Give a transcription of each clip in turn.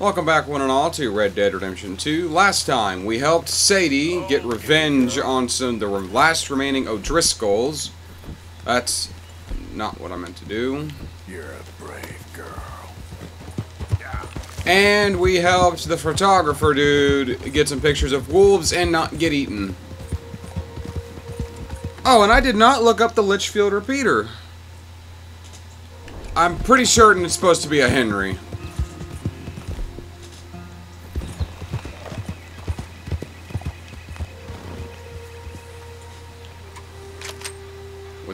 Welcome back, one and all, to Red Dead Redemption 2. Last time, we helped Sadie get revenge on some the last remaining O'Driscolls. That's not what I meant to do. You're a brave girl. And we helped the photographer dude get some pictures of wolves and not get eaten. Oh, and I did not look up the Litchfield repeater. I'm pretty certain it's supposed to be a Henry.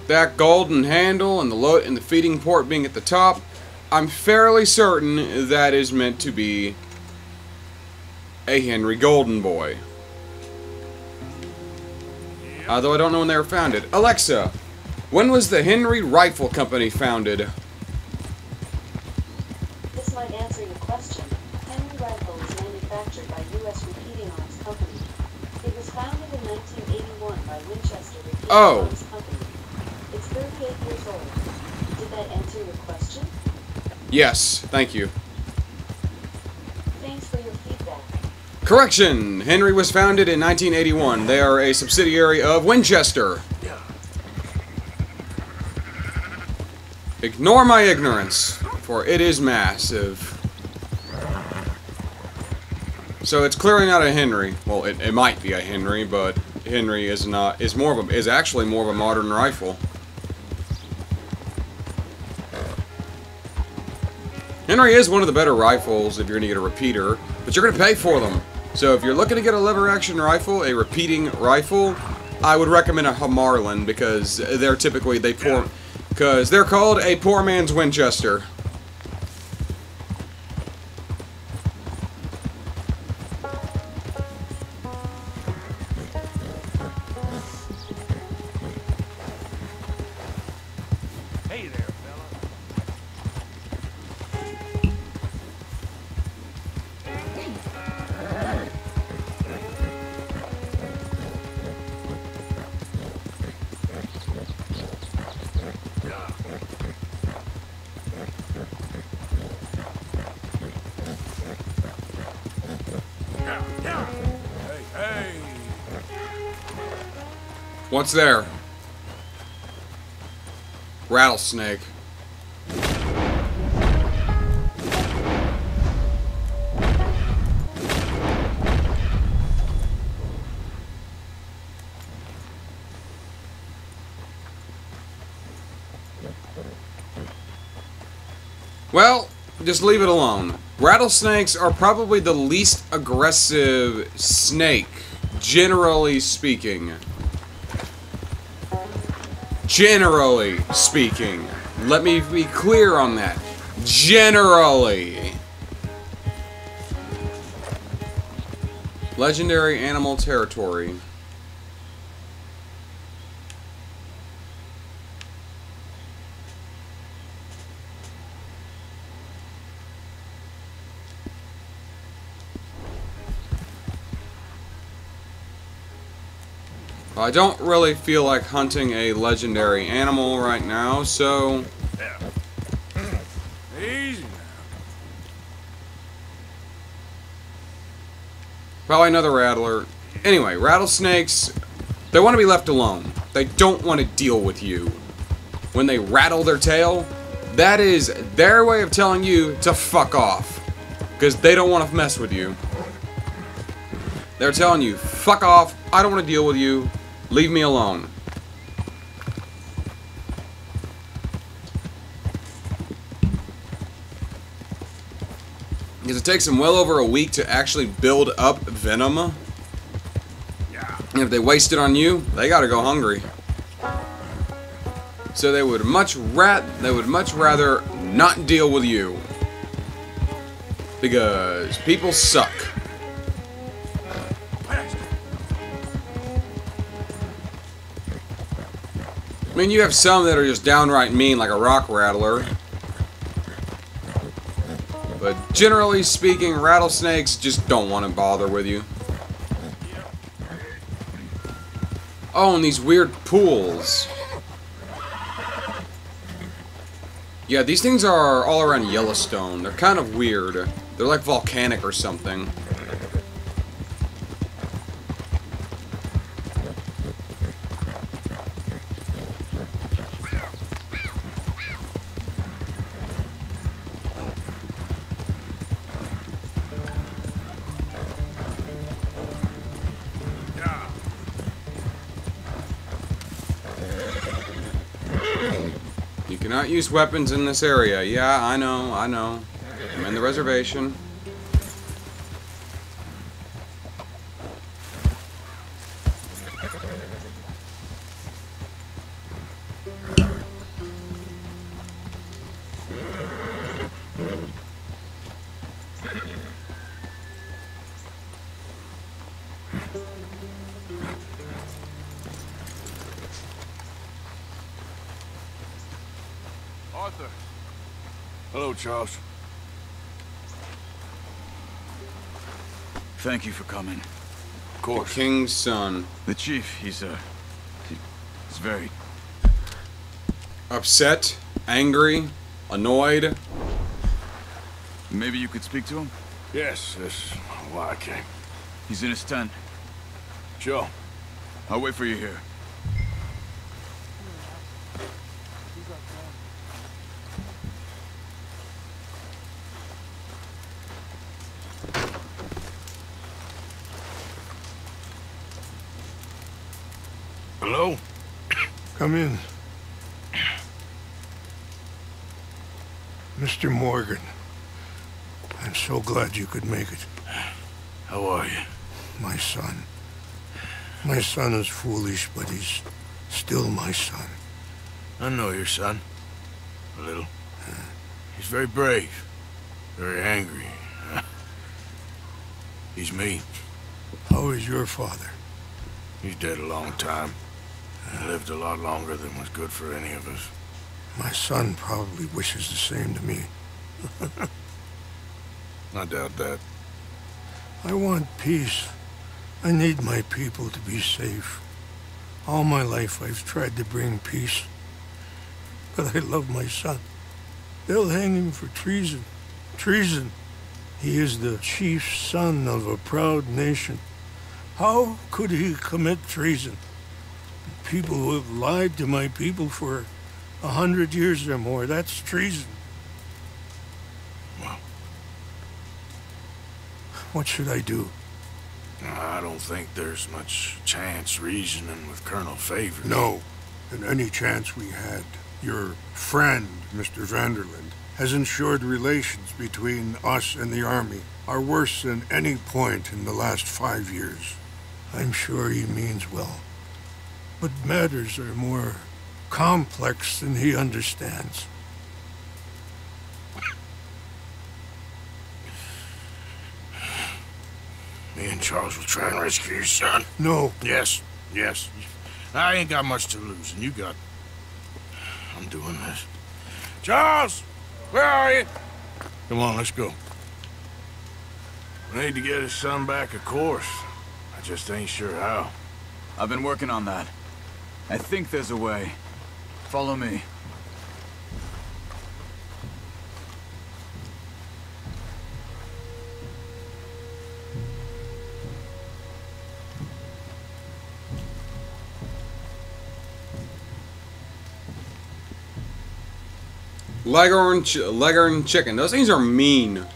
With that golden handle and the lo and the feeding port being at the top, I'm fairly certain that is meant to be a Henry Golden Boy. Although I don't know when they were founded. Alexa, when was the Henry Rifle Company founded? This might answer your question. Henry Rifle is manufactured by U.S. Repeating Arms Company. It was founded in 1981 by Winchester Repeating Oh. Arms Company. It's 38 years old. Did that answer your question? Yes, thank you. Thanks for your feedback. Correction! Henry was founded in 1981. They are a subsidiary of Winchester. Ignore my ignorance, for it is massive. So it's clearly not a Henry. Well, it, it might be a Henry, but Henry is not is more of a is actually more of a modern rifle. Henry is one of the better rifles if you're gonna get a repeater, but you're gonna pay for them. So if you're looking to get a lever action rifle, a repeating rifle, I would recommend a Hamarlin because they're typically they poor because they're called a poor man's Winchester. What's there? Rattlesnake. Well, just leave it alone. Rattlesnakes are probably the least aggressive snake, generally speaking. Generally speaking. Let me be clear on that. Generally. Legendary animal territory. I don't really feel like hunting a legendary animal right now, so probably another rattler. Anyway, rattlesnakes, they want to be left alone. They don't want to deal with you. When they rattle their tail, that is their way of telling you to fuck off. Because they don't want to mess with you. They're telling you, fuck off, I don't want to deal with you, leave me alone. Because it takes them well over a week to actually build up venom. Yeah. And if they waste it on you, they gotta go hungry. So they would much rat they would much rather not deal with you. Because people suck. I mean you have some that are just downright mean like a rock rattler. But generally speaking, rattlesnakes just don't want to bother with you. Oh, and these weird pools. Yeah, these things are all around Yellowstone. They're kind of weird. They're like volcanic or something. Use weapons in this area. Yeah, I know, I know. I'm in the reservation. Arthur. Hello, Charles. Thank you for coming. Of The king's son. The chief, he's, uh... He's very... Upset, angry, annoyed. Maybe you could speak to him? Yes, that's why I came. He's in his tent. Joe, I'll wait for you here. Hello? Come in. Mr. Morgan, I'm so glad you could make it. How are you? My son. My son is foolish, but he's still my son. I know your son. A little. He's very brave. Very angry. He's me. How is your father? He's dead a long time. He lived a lot longer than was good for any of us. My son probably wishes the same to me. I doubt that. I want peace. I need my people to be safe. All my life I've tried to bring peace. But I love my son. They'll hang him for treason. Treason. He is the chief son of a proud nation. How could he commit treason? People who have lied to my people for a hundred years or more, that's treason. Well. What should I do? I don't think there's much chance reasoning with Colonel Favours. No. And any chance we had, your friend, Mr. van der Linde, has ensured relations between us and the Army are worse than any point in the last five years. I'm sure he means well. But matters are more complex than he understands. Me and Charles will try and rescue your son. No, Yes, yes. I ain't got much to lose, and you got. I'm doing this. Charles! Where are you? Come on, let's go. We need to get his son back, of course. I just ain't sure how. I've been working on that. I think there's a way. Follow me. Leghorn, ch- Leghorn chicken. Those things are mean.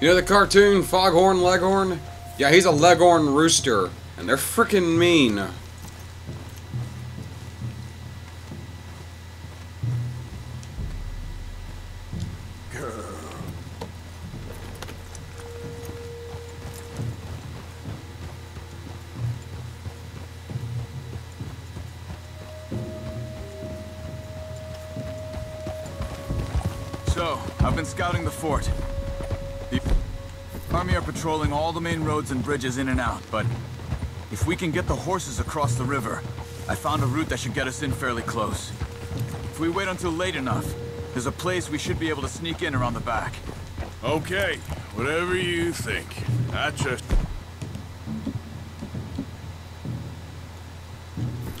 You know the cartoon Foghorn Leghorn? Yeah, he's a Leghorn rooster, and they're freaking mean. So, I've been scouting the fort. The army are patrolling all the main roads and bridges in and out, but if we can get the horses across the river, I found a route that should get us in fairly close. If we wait until late enough, there's a place we should be able to sneak in around the back. Okay, whatever you think. I trust.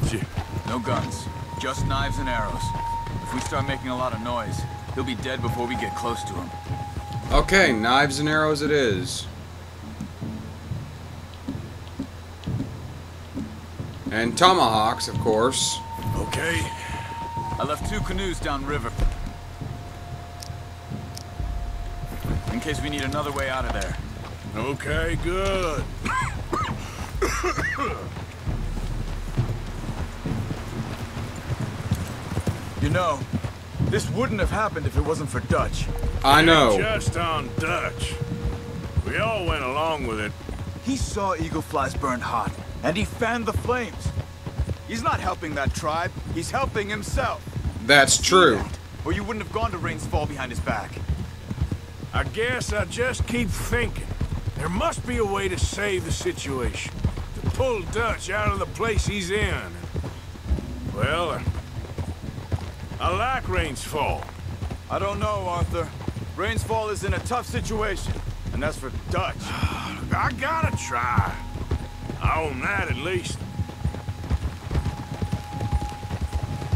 Shit. No guns, just knives and arrows. If we start making a lot of noise, He'll be dead before we get close to him. Okay, knives and arrows it is. And tomahawks, of course. Okay. I left two canoes downriver. In case we need another way out of there. Okay, good. You know, this wouldn't have happened if it wasn't for Dutch. I know. Just on Dutch. We all went along with it. He saw Eagle Flies burn hot, and he fanned the flames. He's not helping that tribe, he's helping himself. That's true. Or you wouldn't have gone to Rains Fall behind his back. I guess I just keep thinking. There must be a way to save the situation. To pull Dutch out of the place he's in. Well, uh, I like Rains Fall. I don't know, Arthur. Rains Fall is in a tough situation, and that's for Dutch. I gotta try. I own that at least.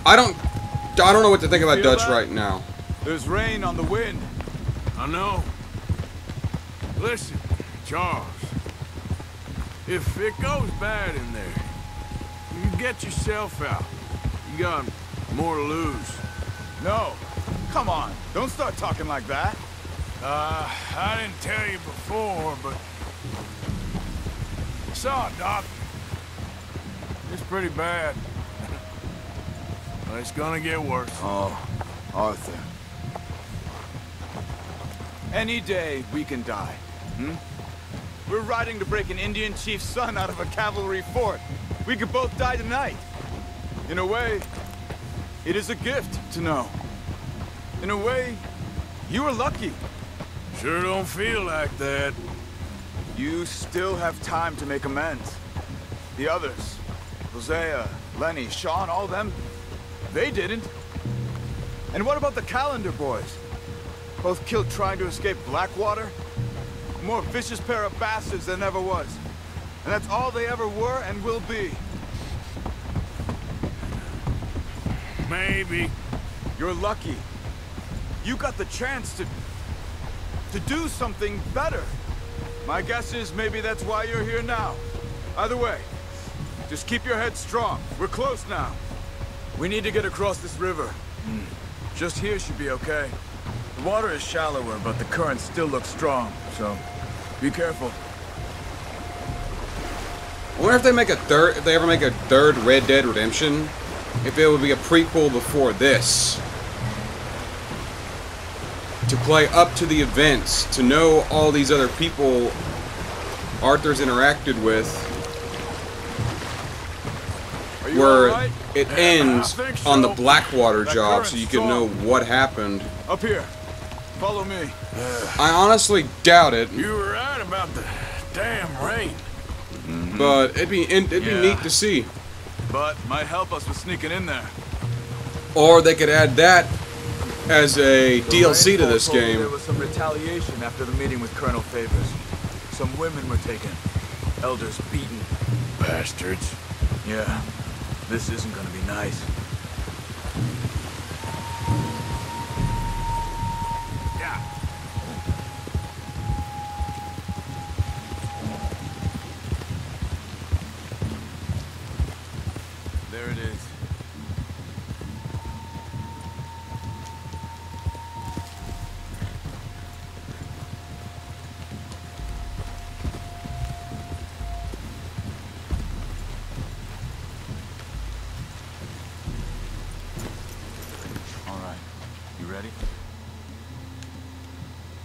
I don't I don't know what to think about Feel Dutch that? right now. There's rain on the wind. I know. Listen, Charles. If it goes bad in there, you get yourself out. You got more to lose. No. Come on, don't start talking like that. Uh, I didn't tell you before, but... I saw a doctor. It's pretty bad. but it's gonna get worse. Oh, Arthur. Any day we can die, hmm? We're riding to break an Indian chief's son out of a cavalry fort. We could both die tonight. In a way, it is a gift to know. In a way, you are lucky. Sure don't feel like that. You still have time to make amends. The others, Hosea, Lenny, Sean, all them, they didn't. And what about the Callander boys? Both killed trying to escape Blackwater? A more vicious pair of bastards than ever was. And that's all they ever were and will be. Maybe. You're lucky. You got the chance to... to do something better. My guess is maybe that's why you're here now. Either way, just keep your head strong. We're close now. We need to get across this river. Just here should be okay. The water is shallower, but the current still looks strong, so be careful. I wonder if they make a third if they ever make a third Red Dead Redemption, if it would be a prequel before this. To play up to the events, to know all these other people Arthur's interacted with, Are you where alright? it ends I think on the. Blackwater That job so you can know what happened. Up here. Follow me. I honestly doubt it, You were right about the damn rain. Mm-hmm. but it'd be it'd be neat to see. But might help us with sneaking in there. Or they could add that as a DLC to this game. There was some retaliation after the meeting with Colonel Favours. Some women were taken. Elders beaten. Bastards. Yeah, this isn't gonna be nice.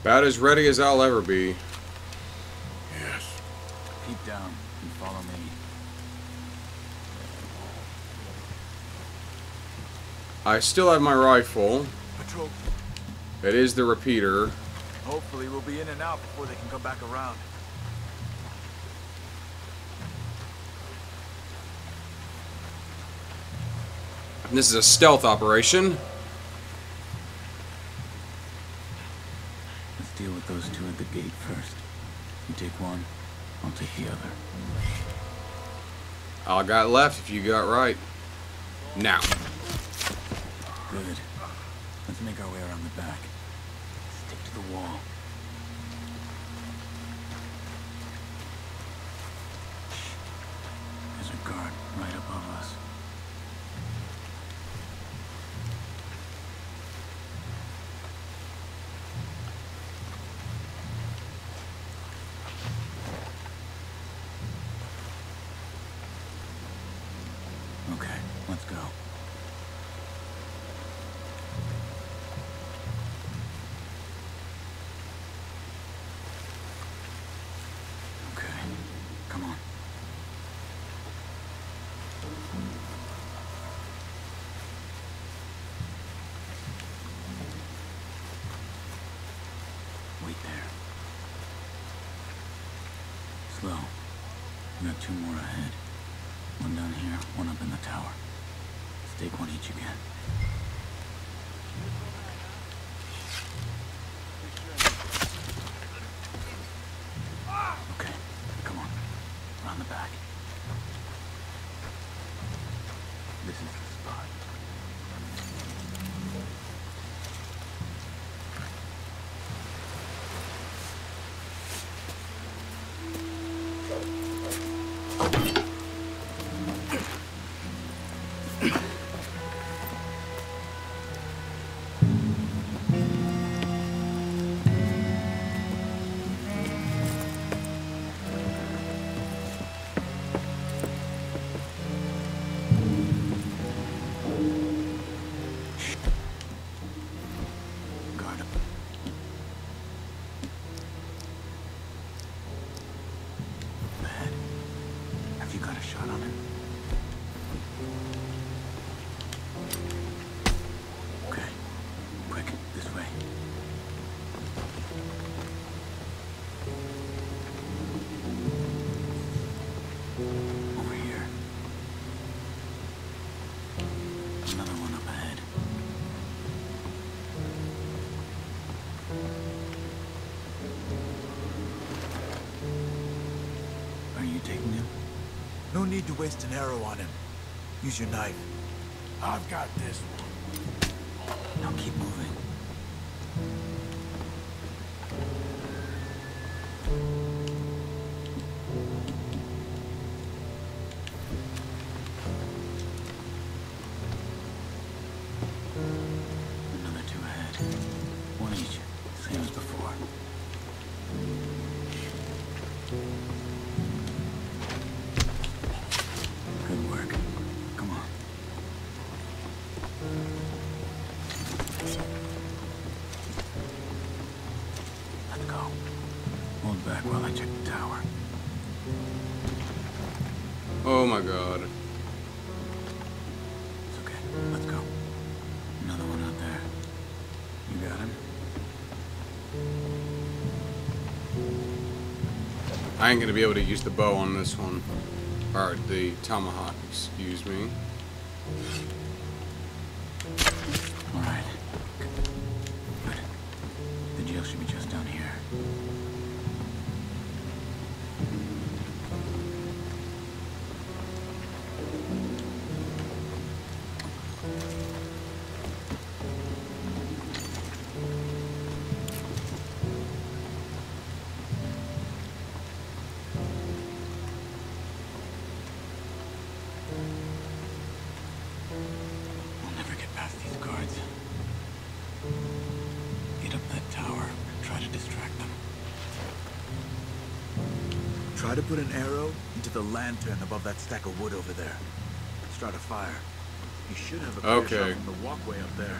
About as ready as I'll ever be. Yes. Keep down and follow me. I still have my rifle. Patrol. It is the repeater. Hopefully we'll be in and out before they can come back around. This is a stealth operation. Let's deal with gate first. You take one, I'll take the other. All I got left if you got right. Now. Good. Let's make our way around the back. Stick to the wall. Let's go. Okay, come on. Wait there. Slow. We got two more ahead. One down here, one up in the tower. Stake one each again. Okay, need to waste an arrow on him. Use your knife. I've got this one. Now keep moving. Oh my god. It's okay. Let's go. Another one out there. You got him? I ain't gonna be able to use the bow on this one. Or the tomahawk, excuse me. Try to put an arrow into the lantern above that stack of wood over there. Start a fire. You should have a Okay. shot from the walkway up there.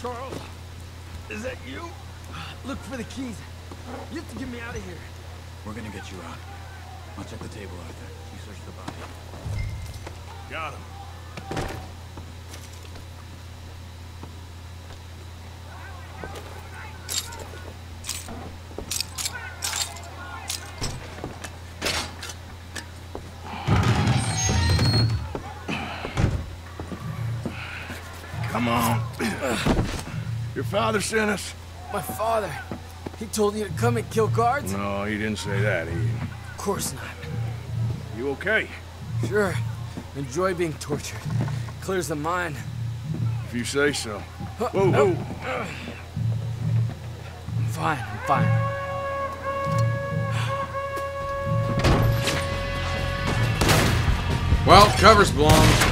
Charles, is that you? Look for the keys. You have to get me out of here. We're gonna get you out. I'll check the table, Arthur. You search the body. Got him. Father sent us? My father. He told you to come and kill guards? No, he didn't say that. He... Of course not. You okay? Sure. Enjoy being tortured. Clears the mind. If you say so. Whoa, whoa. I'm fine, I'm fine. Well, cover's blown.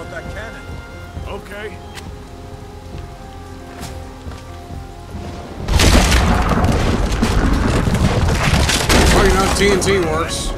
About that cannon? Okay. Oh, you know, TNT works.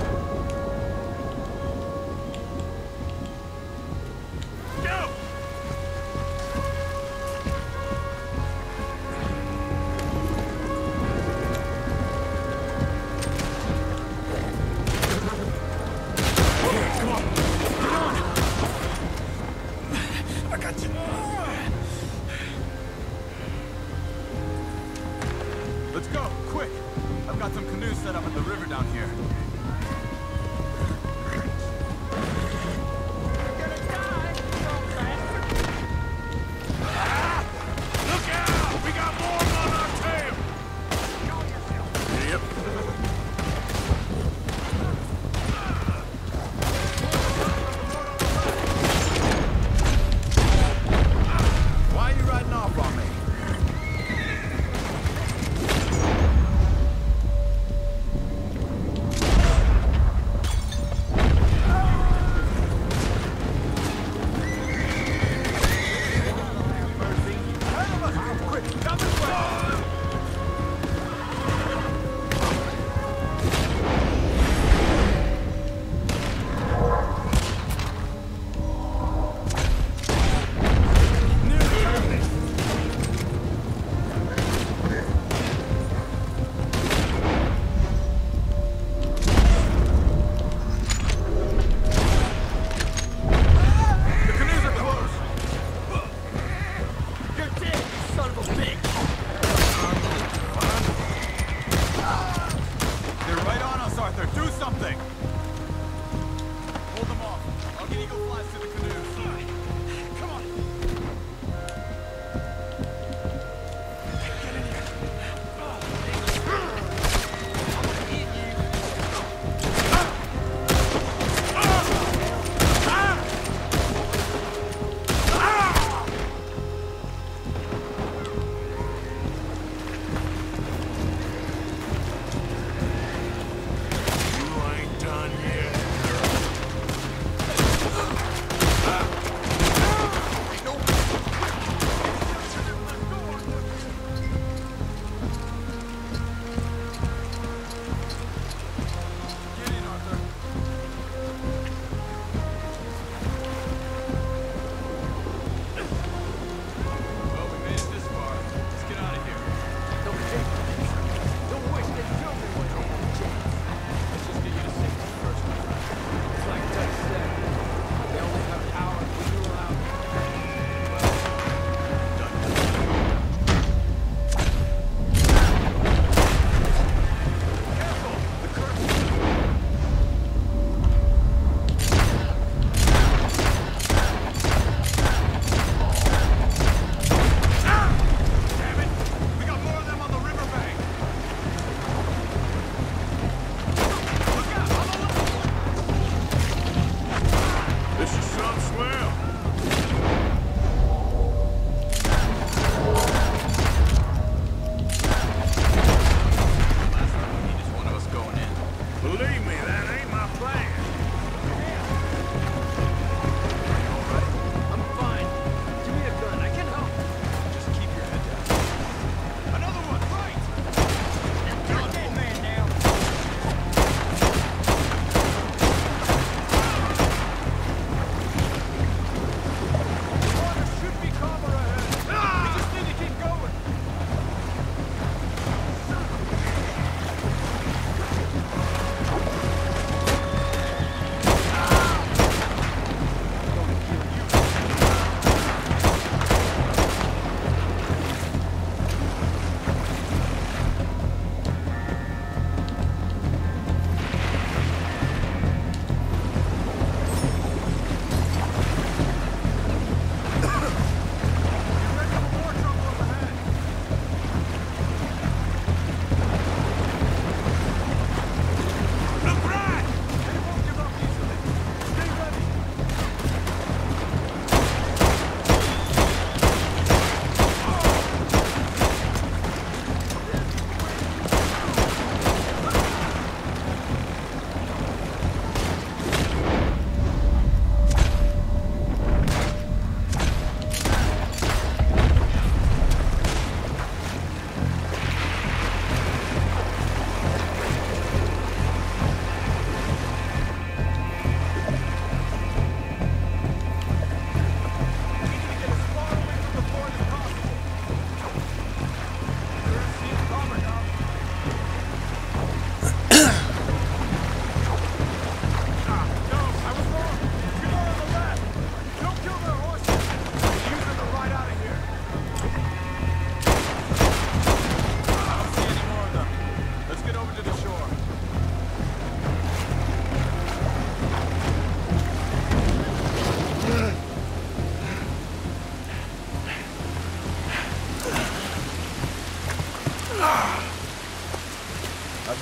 I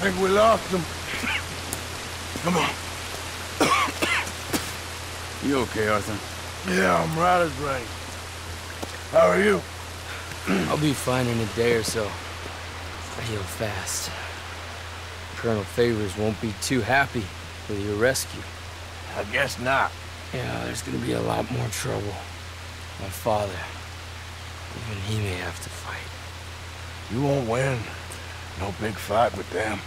think we lost him. Come on. You okay, Arthur? Yeah, I'm right as rain. How are you? I'll be fine in a day or so. I heal fast. Colonel Favours won't be too happy with your rescue. I guess not. Yeah, there's gonna be a lot more trouble. My father, even he may have to fight. You won't win. No big fight with them.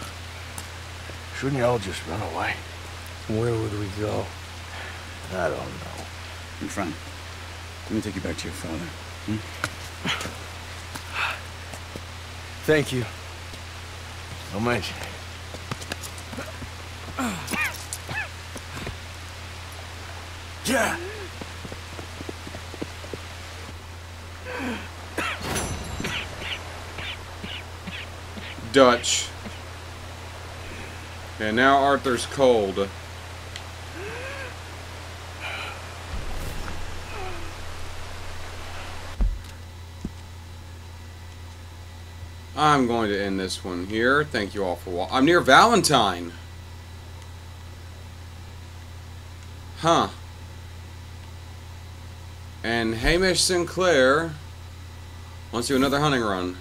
Shouldn't y'all just run away? Where would we go? I don't know. In front. Let me take you back to your father. Hmm? Thank you. Don't mention. Yeah. Dutch. And now Arthur's cold. I'm going to end this one here. Thank you all for watching. I'm near Valentine. Huh. And Hamish Sinclair wants to do another hunting run.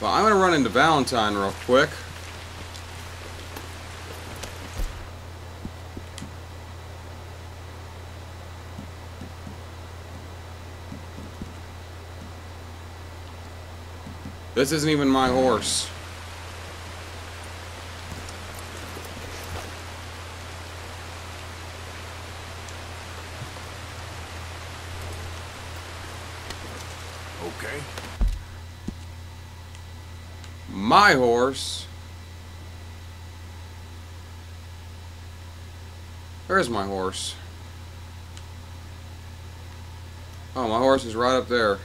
Well, I'm gonna run into Valentine real quick. This isn't even my horse. Okay. My horse. Where's my horse? Oh, my horse is right up there.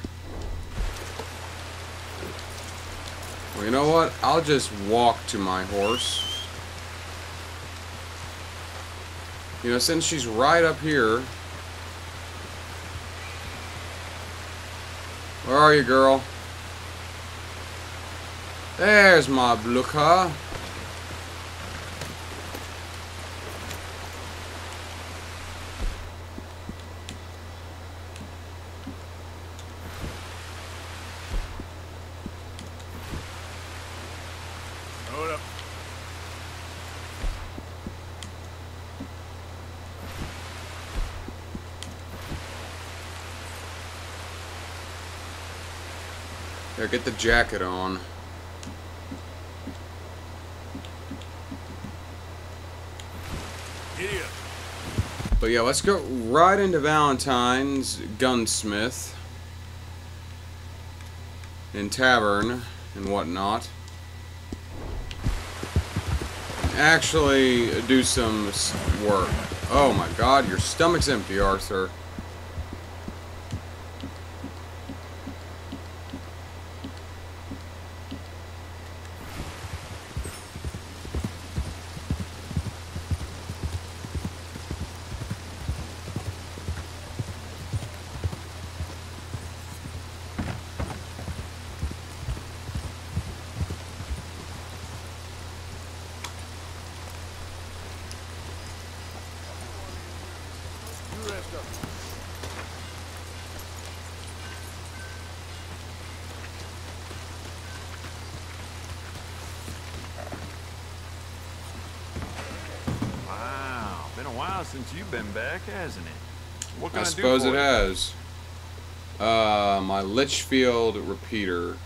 Well, you know what? I'll just walk to my horse. You know, since she's right up here. Where are you, girl? There's my Bluka. Hold up. Here, get the jacket on. Giddy up. But yeah, let's go right into Valentine's gunsmith and tavern and whatnot. Actually, do some work. Oh my God, your stomach's empty, Arthur. You rest up. Wow, been a while since you've been back, hasn't it? What can I I, suppose it you? has. Uh, my Litchfield repeater.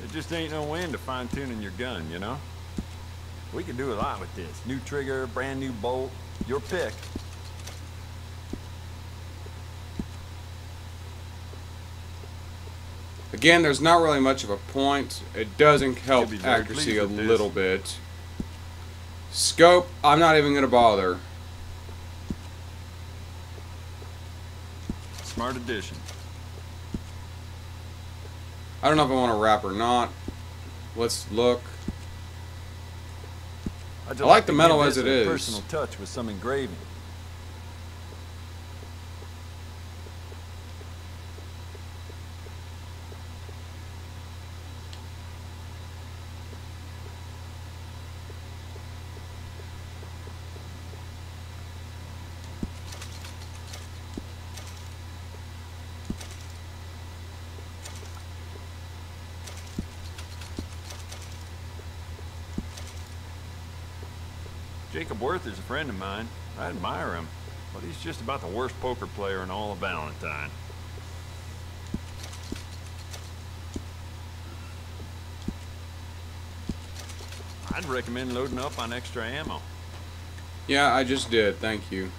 There just ain't no wind to fine tuning your gun, you know? We can do a lot with this. New trigger, brand new bolt, your pick. Again, there's not really much of a point. It doesn't help accuracy a little bit. Scope, I'm not even going to bother. Smart addition. I don't know if I want to wrap or not. Let's look. I'd I like the metal as it is. Personal touch with some engraving. Worth is a friend of mine. I admire him, but he's just about the worst poker player in all of Valentine. I'd recommend loading up on extra ammo. Yeah, I just did. Thank you.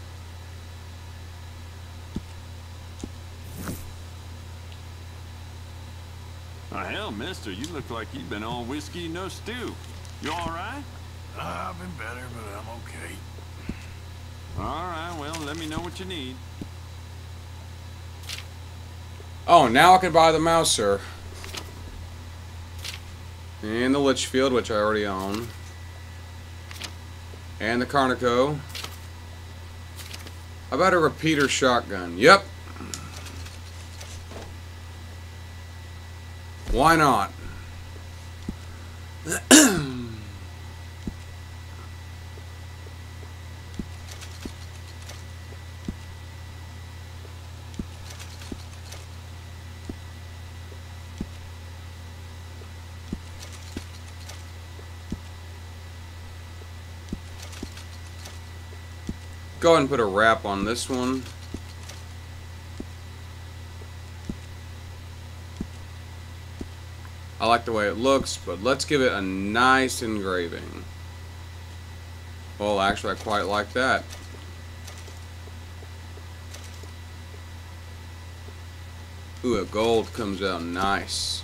Oh, hell, mister, you look like you've been all whiskey, no stew. You all right? I've been better, but I'm okay. All right, well, let me know what you need. Oh, now I can buy the Mauser. And the Litchfield, which I already own. And the Carcano. How about a repeater shotgun? Yep. Why not? Go ahead and put a wrap on this one. I like the way it looks, but let's give it a nice engraving. Well, actually, I quite like that. Ooh, a gold comes out nice.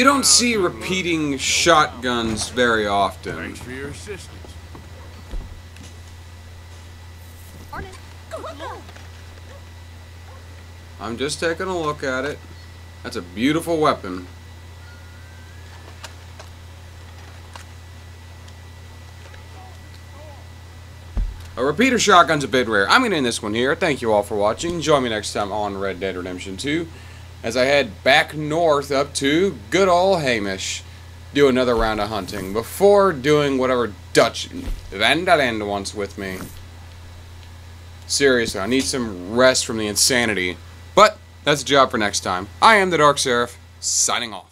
You don't see repeating shotguns very often. Thanks for your assistance. I'm just taking a look at it. That's a beautiful weapon. A repeater shotgun's a bit rare. I'm going to end this one here. Thank you all for watching. Join me next time on Red Dead Redemption 2 as I head back north up to good old Hamish. Do another round of hunting before doing whatever Dutch van der Linde wants with me. Seriously, I need some rest from the insanity. But that's a job for next time. I am the Dark Seraph, signing off.